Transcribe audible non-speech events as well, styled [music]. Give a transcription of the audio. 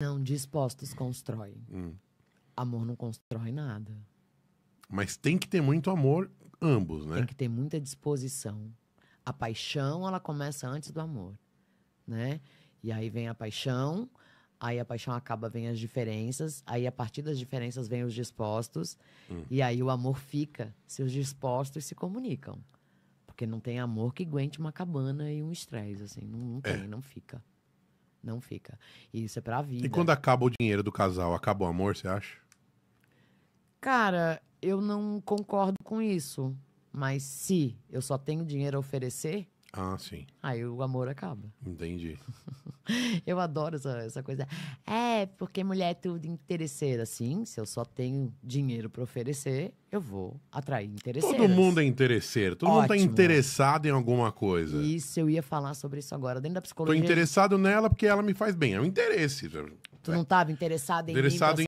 Não, dispostos constrói. Hum. Amor não constrói nada. Mas tem que ter muito amor, ambos, né? Tem que ter muita disposição. A paixão, ela começa antes do amor, né? E aí vem a paixão, aí a paixão acaba, vem as diferenças, aí a partir das diferenças vem os dispostos, Hum. e aí o amor fica se os dispostos se comunicam. Porque não tem amor que aguente uma cabana e um estresse, assim. Não, não É. tem, não fica. Não fica. E isso é pra vida. E quando acaba o dinheiro do casal, acaba o amor, você acha? Cara, eu não concordo com isso. Mas se eu só tenho dinheiro a oferecer, Ah, sim. aí o amor acaba. Entendi. [laughs] Eu adoro essa, essa coisa. É, porque mulher é tudo interesseira. Sim, se eu só tenho dinheiro pra oferecer, eu vou atrair interesseiras. Todo mundo é interesseiro. Todo mundo tá Ótimo. interessado em alguma coisa. Isso, eu ia falar sobre isso agora. Dentro da Tô psicologia, interessado nela porque ela me faz bem. É um interesse. tu não estava interessado em mim Interessado pra